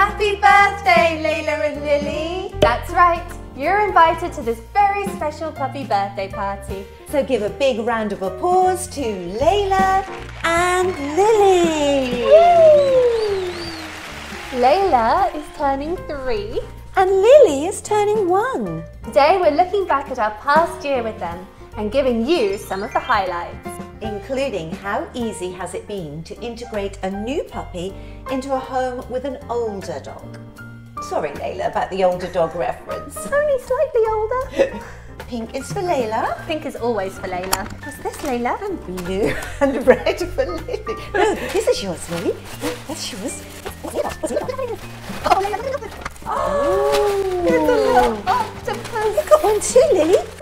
Happy birthday, Layla and Lily! That's right, you're invited to this very special puppy birthday party. So give a big round of applause to Layla and Lily. Layla is turning three. And Lily is turning one. Today we're looking back at our past year with them and giving you some of the highlights. Including how easy has it been to integrate a new puppy into a home with an older dog. Sorry, Layla, about the older dog reference. Only slightly older. Pink is for Layla. Pink is always for Layla. What's this, Layla? And blue and red for Lily. No, this is yours, Lily. That's yours. Oh, it's oh. a little octopus. You got one too, Lily.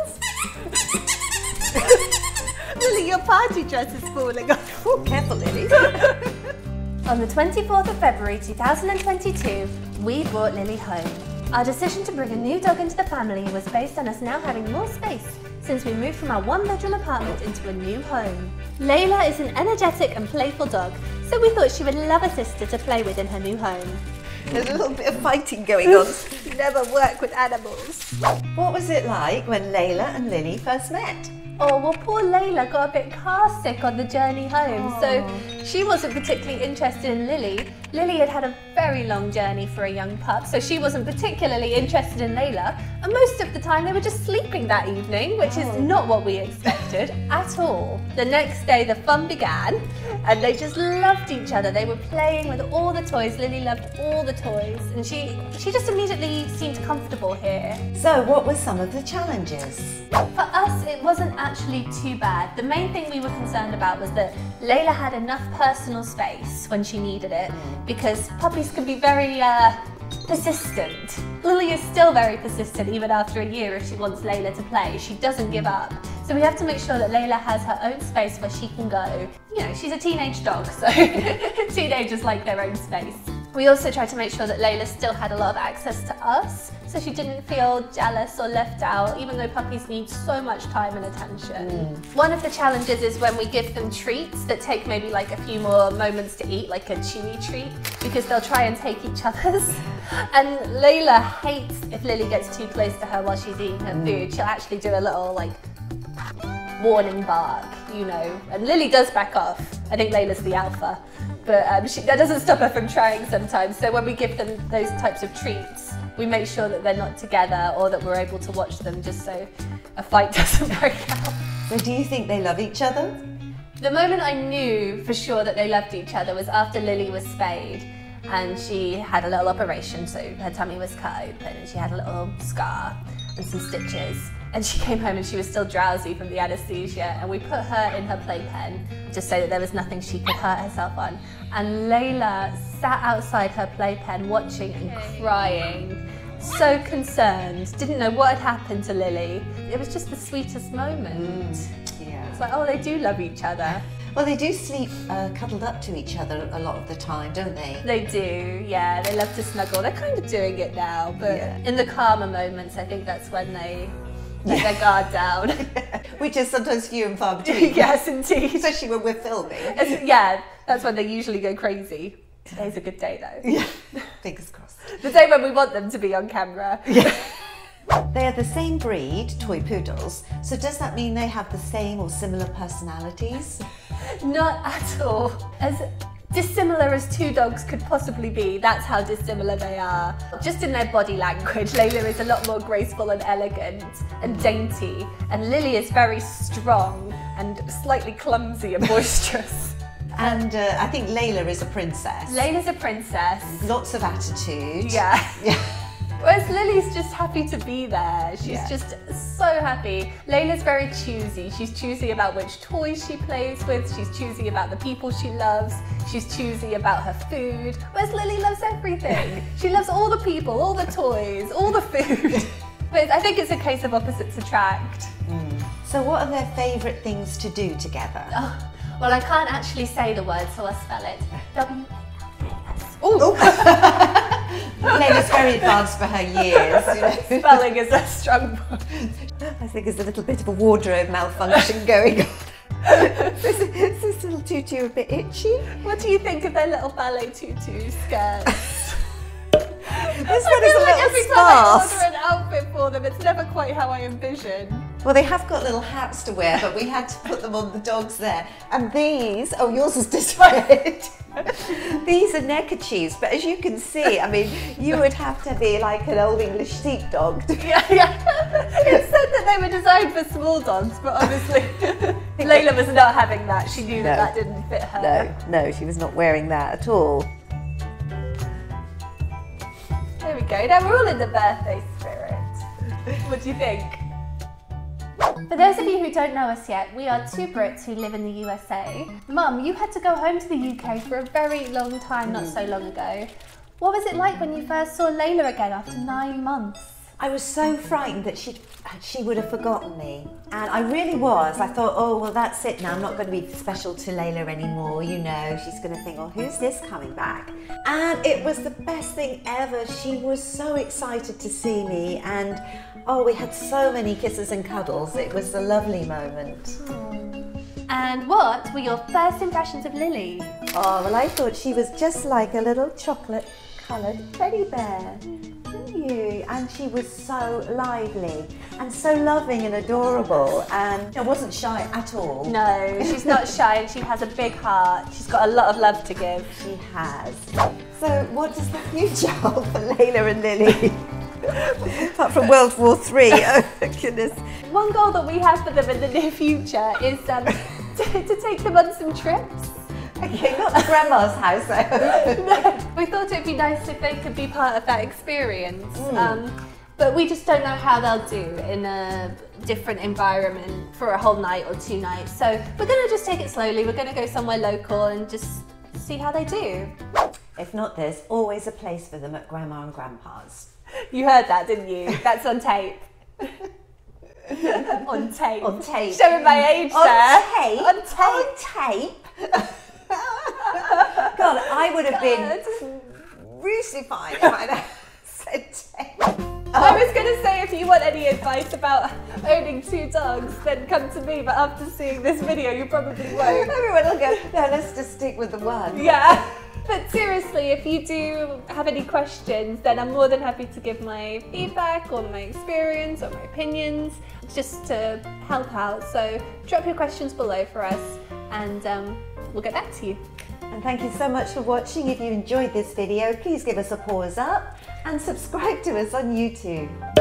Party dress is falling off. Oh, careful, Lily. On the 24th of February 2022, we brought Lily home. Our decision to bring a new dog into the family was based on us now having more space since we moved from our one bedroom apartment into a new home. Layla is an energetic and playful dog, so we thought she would love a sister to play with in her new home. There's a little bit of fighting going on. Never work with animals. What was it like when Layla and Lily first met? Oh, well, poor Layla got a bit car sick on the journey home, so she wasn't particularly interested in Lily. Lily had had a very long journey for a young pup, so she wasn't particularly interested in Layla. And most of the time, they were just sleeping that evening, which is oh. not what we expected at all. The next day, the fun began, and they just loved each other. They were playing with all the toys. Lily loved all the toys, and she she just immediately seemed comfortable here. So, what were some of the challenges? For us, it wasn't actually too bad. The main thing we were concerned about was that Layla had enough personal space when she needed it because puppies can be very uh, persistent. Lily is still very persistent even after a year if she wants Layla to play. She doesn't give up. So we have to make sure that Layla has her own space where she can go. You know, she's a teenage dog, so teenagers like their own space. We also tried to make sure that Layla still had a lot of access to us, so she didn't feel jealous or left out, even though puppies need so much time and attention. Mm. One of the challenges is when we give them treats that take maybe like a few more moments to eat, like a chewy treat, because they'll try and take each other's. And Layla hates if Lily gets too close to her while she's eating her food. Mm. She'll actually do a little like warning bark, you know. And Lily does back off. I think Layla's the alpha. But um, she, that doesn't stop her from trying sometimes. So when we give them those types of treats, we make sure that they're not together or that we're able to watch them just so a fight doesn't break out. So, do you think they love each other? The moment I knew for sure that they loved each other was after Lily was spayed and she had a little operation, so her tummy was cut open and she had a little scar and some stitches. And she came home and she was still drowsy from the anesthesia and we put her in her playpen just so that there was nothing she could hurt herself on. And Layla sat outside her playpen watching and crying, so concerned, didn't know what had happened to Lily. It was just the sweetest moment. Yeah. It's like, oh, they do love each other. Well, they do sleep uh, cuddled up to each other a lot of the time, don't they? They do, yeah. They love to snuggle. They're kind of doing it now, but Yeah. in the calmer moments, I think that's when they let their guard down. Which is sometimes few and far between. yes, indeed. Especially when we're filming. It's- yeah, that's when they usually go crazy. Today's a good day though. Yeah. Fingers crossed. The day when we want them to be on camera. Yeah. They are the same breed, toy poodles. So does that mean they have the same or similar personalities? Not at all. As dissimilar as two dogs could possibly be, that's how dissimilar they are. Just in their body language, Layla is a lot more graceful and elegant and dainty, and Lily is very strong and slightly clumsy and boisterous. And uh, I think Layla is a princess. Layla's a princess. Lots of attitude. Yeah. Yeah. Whereas Lily's just happy to be there. She's Yeah. just so happy. Layla's very choosy. She's choosy about which toys she plays with. She's choosy about the people she loves. She's choosy about her food. Whereas Lily loves everything. she loves all the people, all the toys, all the food. but I think it's a case of opposites attract. Mm. So what are their favourite things to do together? Oh, well, I can't actually say the word, so I'll spell it. W. Oh, very advanced for her years. You know? Spelling is a strong point. I think there's a little bit of a wardrobe malfunction going on. is, is this little tutu a bit itchy? What do you think of their little ballet tutu skirts? This I one is a like little every time I order an outfit for them, it's never quite how I envision. Well, they have got little hats to wear, but we had to put them on the dogs there. And these, oh, yours is displayed. these are neckerchiefs, but as you can see, I mean, you would have to be like an old English sheepdog to Yeah, yeah. it said that they were designed for small dogs, but obviously Layla was not having that. She knew that that didn't fit her. No, no, she was not wearing that at all. There we go. Now we're all in the birthday spirit. What do you think? For those of you who don't know us yet, we are two Brits who live in the USA. Mum, you had to go home to the UK for a very long time not so long ago. What was it like when you first saw Layla again after nine months? I was so frightened that she she would have forgotten me, and I really was. I thought, oh well, that's it now. I'm not going to be special to Layla anymore. You know, she's going to think, oh, who's this coming back? And it was the best thing ever. She was so excited to see me, and oh, we had so many kisses and cuddles. It was a lovely moment. And what were your first impressions of Lily? Oh well, I thought she was just like a little chocolate coloured teddy bear. Didn't you? And she was so lively and so loving and adorable and I wasn't shy at all. No, she's not shy and she has a big heart. She's got a lot of love to give. She has. So what does the future hold for Layla and Lily? Apart from World War Three, oh goodness. One goal that we have for them in the near future is um, to, to take them on some trips. Okay, not grandma's house though. we thought it'd be nice if they could be part of that experience. Um, but we just don't know how they'll do in a different environment for a whole night or two nights. So we're going to just take it slowly. We're going to go somewhere local and just see how they do. if not, there's always a place for them at grandma and grandpa's. You heard that, didn't you? That's on tape. on tape. On tape. Showing my age On there. tape. On tape. On tape. God, I would have been crucified if I'd said tape. I was going to say if you want any advice about owning two dogs, then come to me. But after seeing this video, you probably won't. Everyone will go, no, let's just stick with the one. Yeah. But seriously, if you do have any questions, then I'm more than happy to give my feedback or my experience or my opinions just to help out. So drop your questions below for us and um, we'll get back to you. And thank you so much for watching. If you enjoyed this video, please give us a pause up and subscribe to us on YouTube.